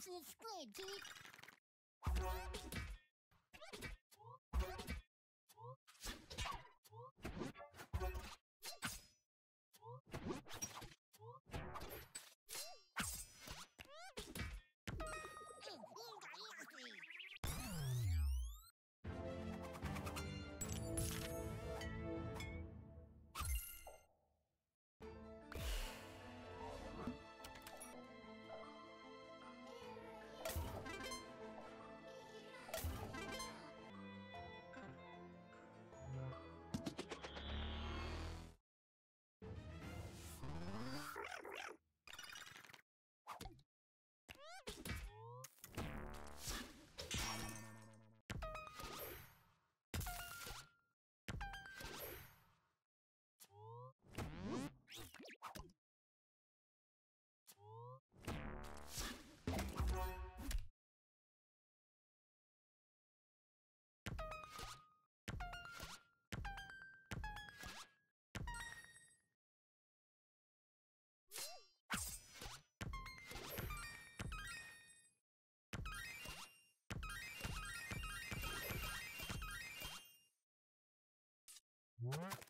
This is good, What?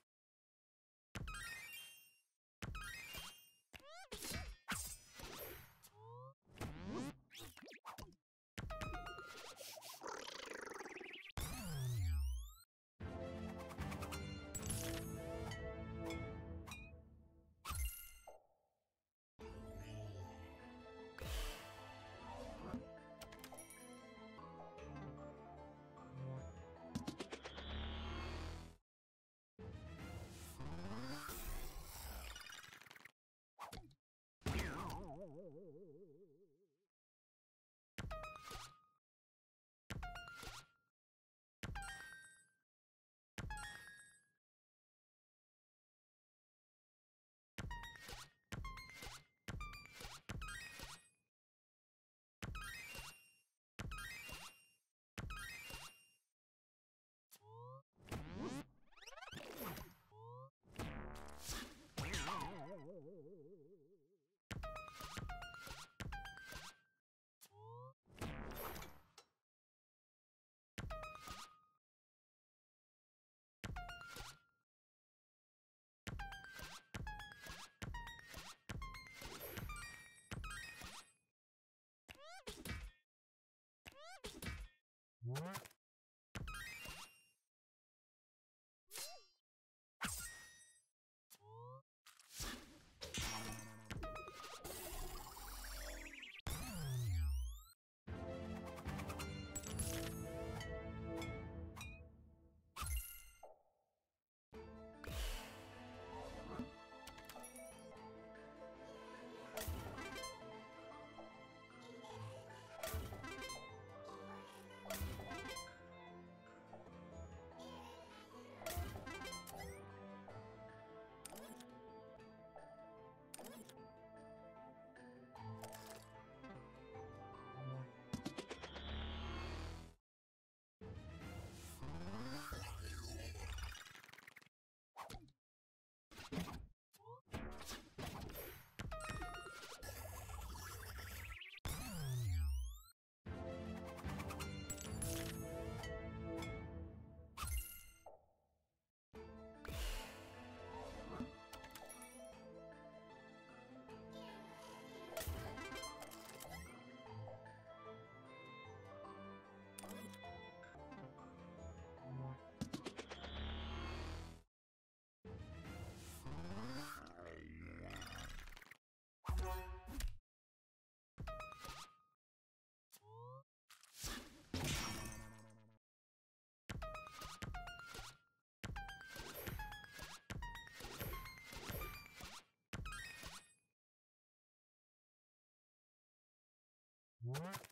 What?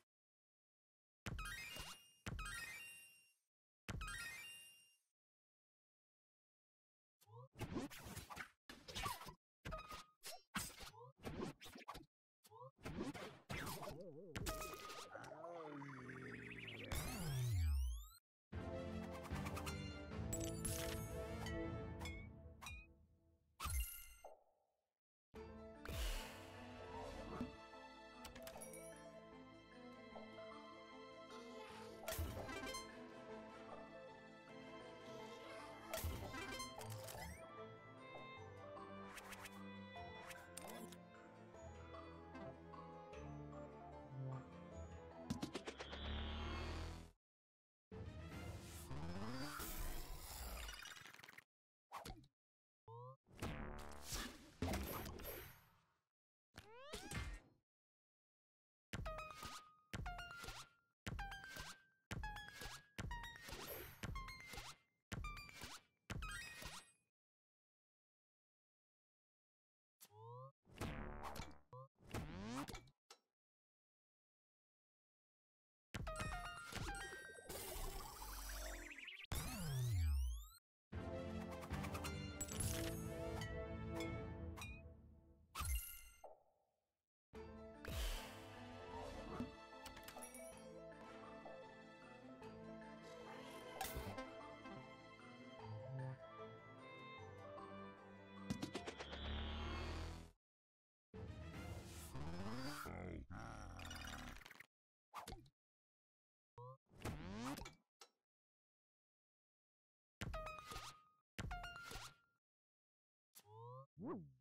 Squidgy.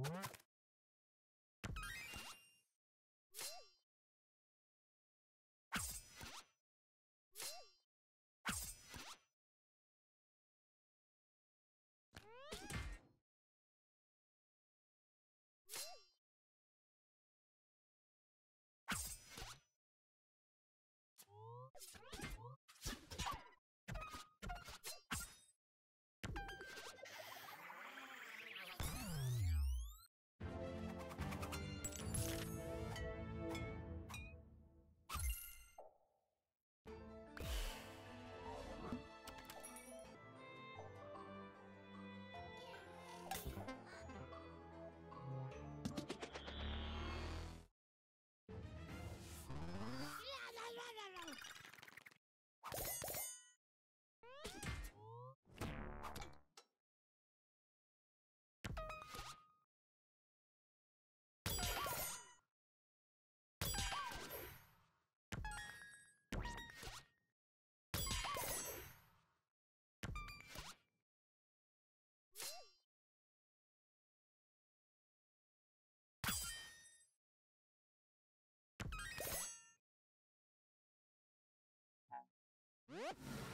Whoop! Yeah.